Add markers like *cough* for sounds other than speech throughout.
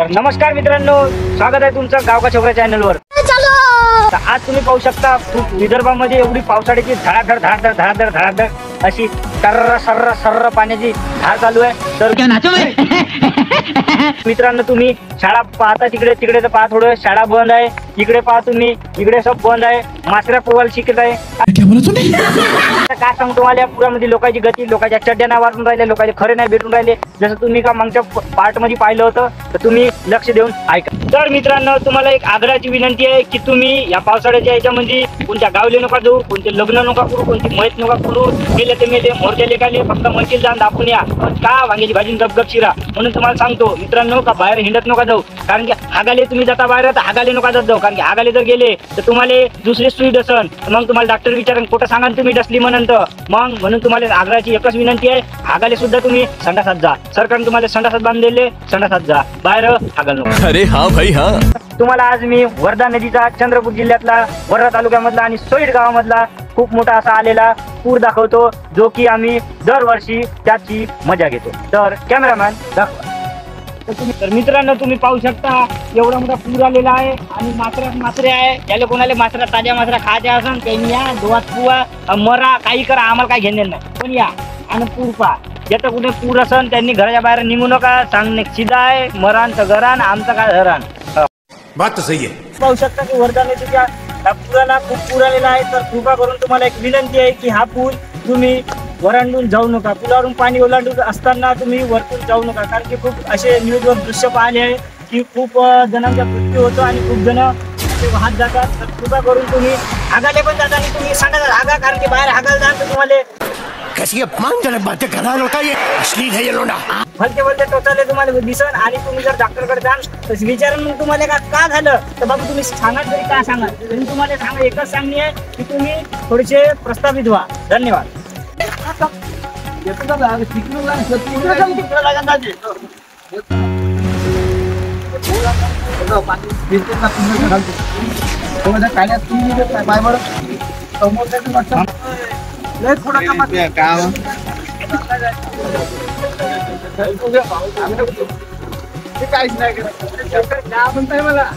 तर नमस्कार मित्रांनो स्वागत आहे तुमचं गावका छोकरा चॅनलवर. तर आज तुम्ही पाहू शकता खूप विदर्भामध्ये एवढी पावसाळ्याची धडाधड धडाधड धडाधड धडाधड अशी सर्र सर्र सर्र पाण्याची धार चालू आहे. तर *laughs* मित्रांनो तुम्ही शाळा पाहता तिकडे तिकडे तर पहा थोडं. शाळा बंद आहे. इकडे पहा तुम्ही. इकडे सब बंद आहे. मासऱ्या पोवायला शिकत आहे. काय सांगू तुम्हाला या पुरामध्ये लोकांची गती लोकांच्या चड्ड्या नाही वाटून राहिले लोकांचे खरे नाही भेटून राहिले. जसं तुम्ही का मागच्या पार्टमध्ये पाहिलं होतं तर तुम्ही लक्ष देऊन ऐका. तर मित्रांनो तुम्हाला एक आग्रहाची विनंती आहे की तुम्ही या पावसाळ्याच्या याच्यामध्ये कोणत्या गावले नका जाऊ कोणते लग्न नका करू कोणती मयत नका करू. गेले ते मेले मोरच्या लेखाले फक्त म्हणतील जाऊन दाखवून या. पण का वांग्याची भाजी गपगप शिरा? म्हणून तुम्हाला सांगतो मित्रांनो का बाहेर हिंडत नका जाऊ. कारण की हागाले तुम्ही जाता बाहेर तर हागाले नका जात जाऊ. कारण की हागाले जर गेले तर तुम्हाला दुसरी सुई डसन. मग तुम्हाला डॉक्टर विचारून कुठं सांगा तुम्ही डसली म्हणून तर. मग म्हणून तुम्हाला आग्रहाची एकच विनंती आहे हागाले सुद्धा तुम्ही संडासात जा. सरकारने तुम्हाला संडासात बांधलेले संडासात जा. बाहेर हागाल नको. अरे हाँ भाई हाँ. तुम्हाला आज मी वर्धा नदीचा चंद्रपूर जिल्ह्यातला वर्धा तालुक्यामधला आणि सोईट गावामधला खूप मोठा असा आलेला पूर दाखवतो जो की आम्ही दरवर्षी त्याची मजा घेतो. तर कॅमेरामॅन दाखवा. तर मित्रांनो तुम्ही पाहू शकता एवढा मोठा पूर आलेला आहे आणि मात्र्या मात्रे आहे. त्याला कोणाला मात्रा ताज्या मात्रा खायच्या असन त्यांनी या डोळ्यात पुवा मरा काही करा आम्हाला काही घेणे नाही. पण या आणि पूर पहा. ज्याचं कुठे पूर असन त्यांनी घराच्या बाहेर निघू नका. सांगणे सीधा आहे मरान तर घरान आमचं काय धरान बात तो सही है पाहू शकता की वर्धा नदीच्या ह्या पुराला खूप पूर आलेला आहे तर कृपा करून तुम्हाला एक विनंती आहे की हा पूल तुम्ही वरांडून जाऊ नका. पुलावरून पाणी ओलांडून असताना तुम्ही वरतून जाऊ नका. कारण की खूप असे न्यूजवर दृश्य पाहिले आहे की खूप जणांचा मृत्यू होतो आणि खूप जण वाहत जातात. तर कृपा करून तुम्ही आगाले पण जाता आणि तुम्ही सांगा आगा कारण की बाहेर आगाला जाल तर तुम्हाला कशी अपमानजनक बातें कर रहा है ये. अश्लील है लोटा लोंडा भलते भलते टोचाले तुम्हाला दिसन आणि तुम्ही जर डॉक्टरकडे जाल तर विचारून मग तुम्हाला का का झालं? तर बाबा तुम्ही सांगा तरी का सांगा? तुम्ही तुम्हाला सांगा एकच सांगणी आहे की तुम्ही थोडेसे प्रस्तावित व्हा धन्यवाद. काय समोर Đấy, cô đang cắp mặt cao cái cây này cái đá bên cái mà là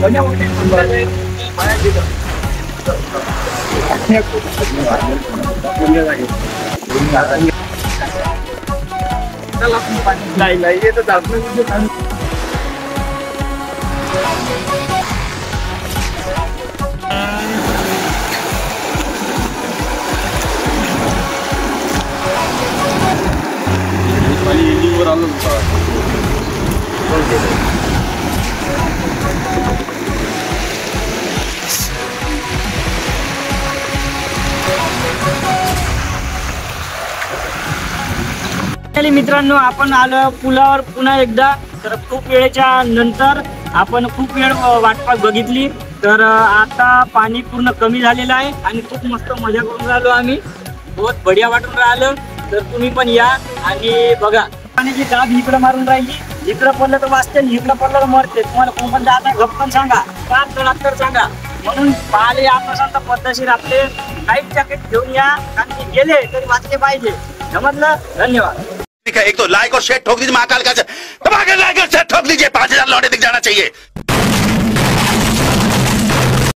cái nhau một cái Đây lấy cái tao cái nó मित्रांनो आपण आलो पुलावर. पुन्हा एकदा तर खूप वेळेच्या नंतर आपण खूप वेळ वाटपात बघितली. तर आता पाणी पूर्ण कमी झालेलं आहे आणि खूप मस्त मजा करून राहिलो आम्ही. बहुत बढिया वाटून राहिलं. तर तुम्ही पण या आणि बघा. पाण्याची दाब इकडं मारून राहिली. इकडं पडलं तर वाचते इकडं पडलं तर मरते तुम्हाला कोण पण जात पण सांगा. का तर सांगा. म्हणून पाहिले या तर पद्धतशीर आपले लाईफ जॅकेट घेऊन या. कारण की गेले तरी वाचले पाहिजे. समजलं? धन्यवाद. ठीक है एक तो लाइक और शेयर ठोक दीजिए महाकाल का दबा के लाइक और शेयर ठोक दीजिए। पांच हजार लौटे दिख जाना चाहिए।